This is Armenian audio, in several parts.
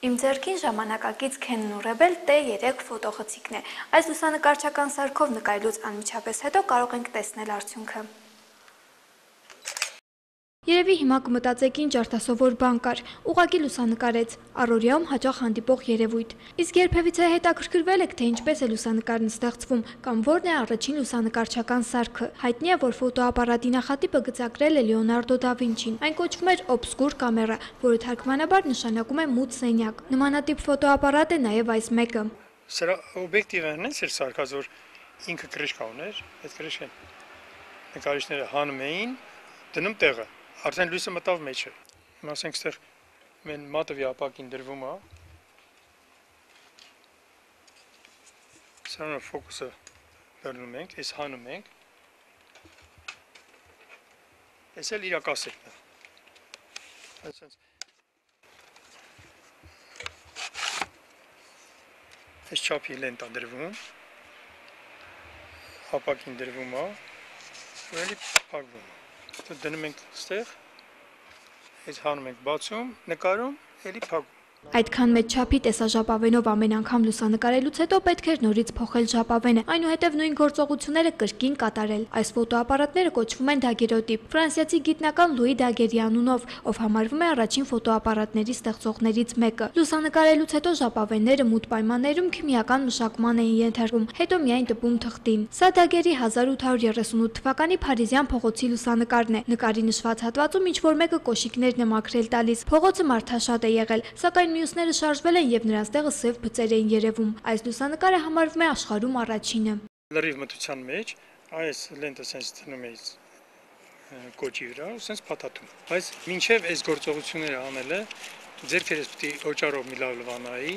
Իմ ձեռքին ժամանակակից Canon Rebel T3 ֆոտոխցիկն է։ Այս լուսանկարչական սարքով նկարելուց անմիջապես հետո կարող ենք տեսնել արդյունքը։ Երևի հիմա կմտածեք ինչ արտասովոր բան կար, ուղակի լուսանկարեց, առօրյայում հաճախ հանդիպող երևույթ։ Իսկ երբևիցե հետաքրքրվել եք, թե ինչպես է լուսանկարն ստեղծվում, կամ որն է առաջին լուսանկարչական սարքը։ Հայտնի է, որ ֆոտոապարատի նախատիպը գծագրել է Լեոնարդո դա Վինչին։ Այն կոչվում էր օբսկուր կամերա, որը թարգմանաբար նշանակում է մութ սենյակ։ Նմանատիպ ֆոտոապարատ է նաև այս մեկը։ Սրա օբյեկտիվն է սեր սարքած որ ինքը կրիշկա ուներ, այդ կրիշկը նկարիչները հանում էին, դնում տեղը արդեն լույսը մտավ մեջը։ Հիմա ասենք ստեղ մեն մատը վիապակին դրվում է։ Սրանա ֆոկուսը բերնում ենք, այս հանում ենք։ Այս էլ իրակասեկն է։ Այսպես Այս չափի լենտա դրվում։ Հապակին դրվում է։ Ու էլի փակվում է դնում ենք ստեղ, այս հանում ենք բացում, նկարում, էլի փակում։ Այդքան մեծ չափի տեսաժապավենով ամեն անգամ լուսանկարելուց հետո պետք էր նորից փոխել ժապավենը, այնուհետև նույն գործողությունները կրկին կատարել։ Այս ֆոտոապարատները կոչվում են դագերոտիպ։ Ֆրանսիացի գիտնական Լուի Դագերի անունով, ով համարվում է առաջին ֆոտոապարատների ստեղծողներից մեկը։ Լուսանկարելուց հետո ժապավենները մութ պայմաններում քիմիական մշակման էին ենթարկվում, հետո միայն տպում թղթին։ Սա Դագերի 1838 թվականի Փարիզյան փողոցի լուսանկարն է։ Նկարի նշված հատվածում ինչ որ մեկը կոշիկներն է մաքրել տալիս։ Փողոցը մարդաշատ է եղել, սակայն Սակայն մյուսները շարժվել են եւ նրանց տեղը սև բծեր էին երևում։ Այս լուսանկարը համարվում է աշխարհում առաջինը։ Լրիվ մթության մեջ այս լենտը sense դնում է կոճի վրա, sense փաթաթում։ Բայց մինչև այս գործողությունները անելը ձերքերս պիտի օճառով մի լավ լվանայի,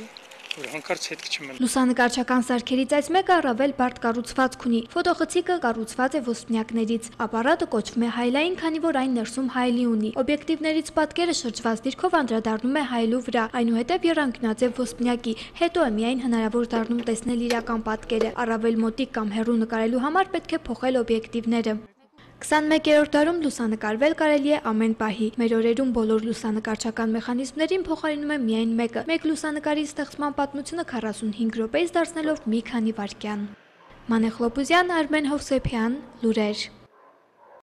որ հանկարծ հետք չմնա։ Լուսանկարչական սարքերից այս մեկը առավել բարդ կառուցվածք ունի։ Ֆոտոխցիկը կառուցված է ոսպնյակներից։ Ապարատը կոչվում է հայլային, քանի որ այն ներսում հայլի ունի։ Օբյեկտիվներից պատկերը շրջված դիրքով անդրադառնում է հայլու վրա, այնուհետև երանգնաձև ոսպնյակի։ Հետո է միայն հնարավոր դառնում տեսնել իրական պատկերը։ Առավել մոտիկ կամ հեռու նկարելու համար պետք է փոխել օբյեկտիվները։ 21-րդ դարում լուսանկարվել կարելի է ամեն պահի։ Մեր օրերում բոլոր լուսանկարչական մեխանիզմներին փոխարինում է միայն մեկը։ Մեկ լուսանկարի ստեղծման պատմությունը 45 րոպեից դարձնելով մի քանի վայրկյան։ Մանեխ Լոպուզյան, Արմեն Հովսեփյան, լուրեր։